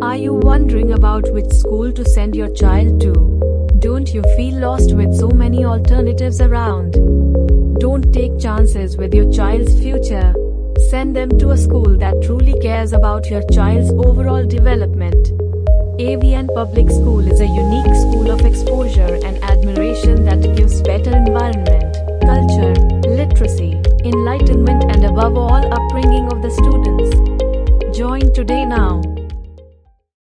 Are you wondering about which school to send your child to? Don't you feel lost with so many alternatives around? Don't take chances with your child's future. Send them to a school that truly cares about your child's overall development. AVN Public School is a unique school of exposure and admiration that gives better environment, culture, literacy, enlightenment and above all upbringing of the students. Join today now.